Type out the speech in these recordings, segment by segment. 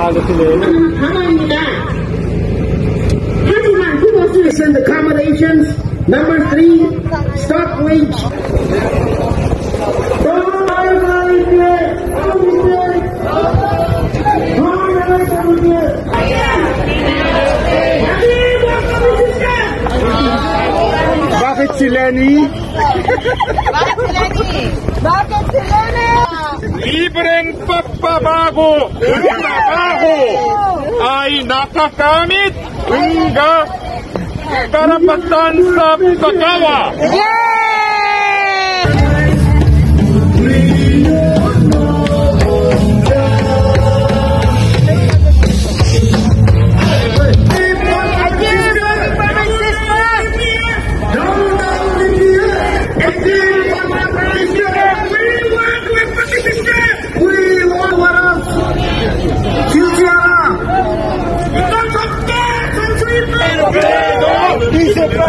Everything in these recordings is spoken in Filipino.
Hallelujah. Send and accommodations. Number three, stop wage. Bakit si Lenny? Bakit si Lenny? Bakit si Lenny? Libreng pagbabago ng trabaho ay nakakamit hingga karapatan sa paggawa. Vice-Presidente!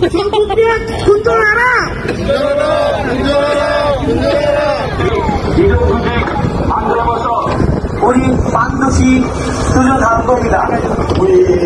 전국민 군전하라! 군전하라! 군전하라! 군전하라! 이런 조직 만들어서 우리 반드시 수련하는 겁니다. 우리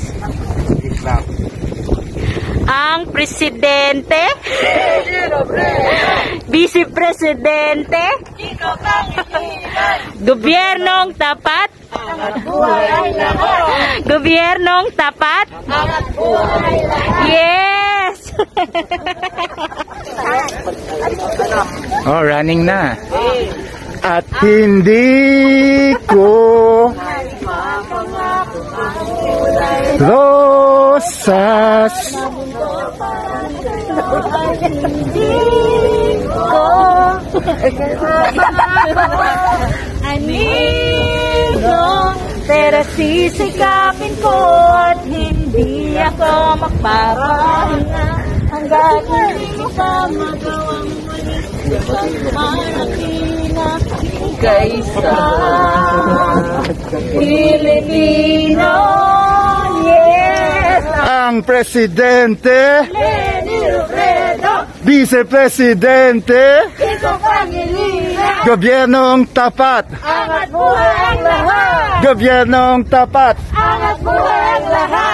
Ang presidente. Vice Presidente. Gobyernong tapat. Gobyernong tapat. Yes! Oh, running na. At hindi ko rosas Amigo, pero sisikapin ko at hindi ako magpapahinga hanggat hindi ko pa magawang muli Marapina kaysa Pilipino! Ang presidente, vice-presidente, gobyernong tapat, angat buhay ang lahat! gobyernong tapat. Angat buhay ang lahat!